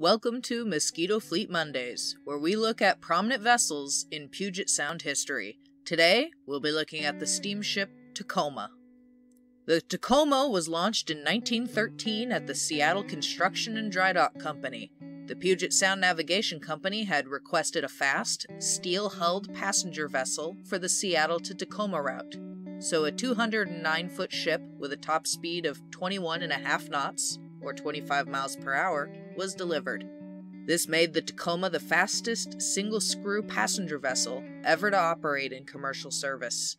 Welcome to Mosquito Fleet Mondays, where we look at prominent vessels in Puget Sound history. Today, we'll be looking at the steamship Tacoma. The Tacoma was launched in 1913 at the Seattle Construction and Dry Dock Company. The Puget Sound Navigation Company had requested a fast, steel hulled passenger vessel for the Seattle to Tacoma route. So, a 209 foot ship with a top speed of 21.5 knots, or 25 miles per hour, was delivered. This made the Tacoma the fastest single screw passenger vessel ever to operate in commercial service.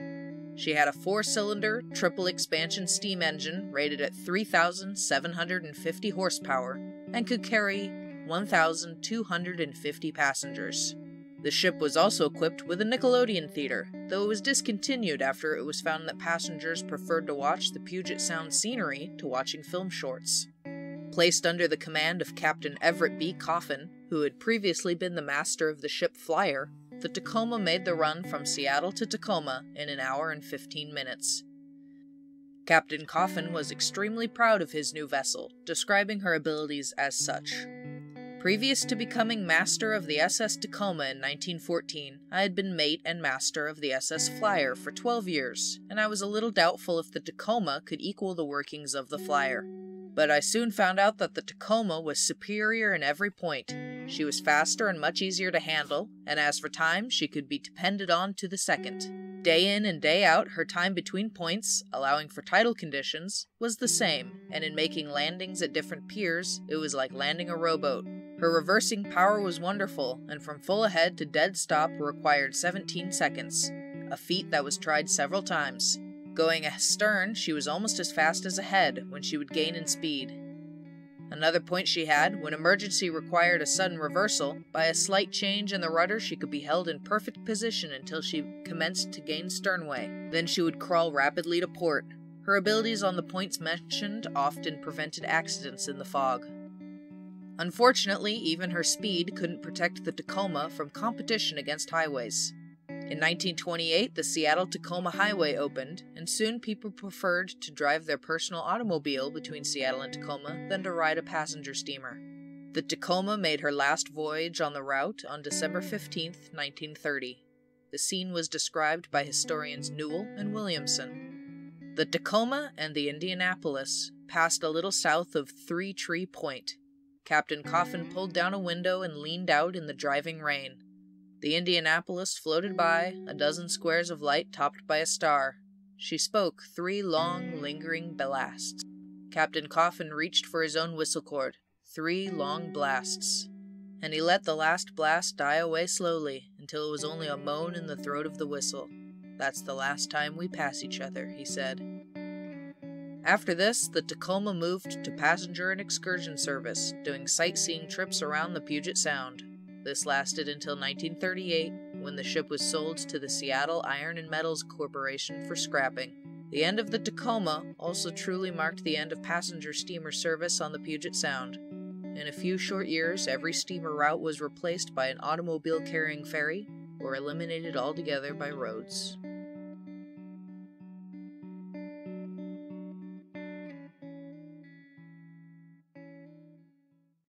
She had a four cylinder, triple expansion steam engine rated at 3,750 horsepower and could carry 1,250 passengers. The ship was also equipped with a Nickelodeon theater, though it was discontinued after it was found that passengers preferred to watch the Puget Sound scenery to watching film shorts. Placed under the command of Captain Everett B. Coffin, who had previously been the master of the ship Flyer, the Tacoma made the run from Seattle to Tacoma in an hour and 15 minutes. Captain Coffin was extremely proud of his new vessel, describing her abilities as such. Previous to becoming master of the SS Tacoma in 1914, I had been mate and master of the SS Flyer for 12 years, and I was a little doubtful if the Tacoma could equal the workings of the Flyer. But I soon found out that the Tacoma was superior in every point. She was faster and much easier to handle, and as for time, she could be depended on to the second. Day in and day out, her time between points, allowing for tidal conditions, was the same, and in making landings at different piers, it was like landing a rowboat. Her reversing power was wonderful, and from full ahead to dead stop required 17 seconds, a feat that was tried several times. Going astern, she was almost as fast as ahead when she would gain in speed. Another point she had, when emergency required a sudden reversal, by a slight change in the rudder she could be held in perfect position until she commenced to gain sternway. Then she would crawl rapidly to port. Her abilities on the points mentioned often prevented accidents in the fog. Unfortunately, even her speed couldn't protect the Tacoma from competition against highways. In 1928, the Seattle Tacoma Highway opened, and soon people preferred to drive their personal automobile between Seattle and Tacoma than to ride a passenger steamer. The Tacoma made her last voyage on the route on December 15, 1930. The scene was described by historians Newell and Williamson. The Tacoma and the Indianapolis passed a little south of Three Tree Point, Captain Coffin mm. pulled down a window and leaned out in the driving rain. The Indianapolis floated by, a dozen squares of light topped by a star. She spoke three long, lingering blasts. Captain Coffin reached for his own whistle cord. Three long blasts. And he let the last blast die away slowly until it was only a moan in the throat of the whistle. That's the last time we pass each other, he said. After this, the Tacoma moved to passenger and excursion service, doing sightseeing trips around the Puget Sound. This lasted until 1938, when the ship was sold to the Seattle Iron and Metals Corporation for scrapping. The end of the Tacoma also truly marked the end of passenger steamer service on the Puget Sound. In a few short years, every steamer route was replaced by an automobile carrying ferry or eliminated altogether by roads.